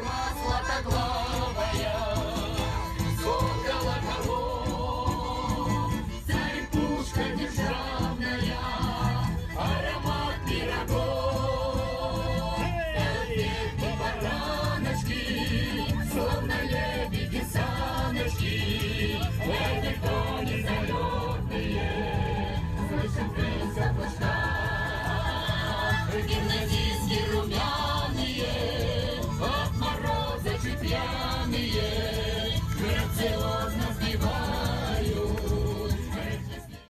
Москва златоглавая, Сокола коров, Царь пушка державная, Аромат пирогов. Конфетки, бараночки, Словно лебеди саночки, Эти кони залетные, Слышим the end.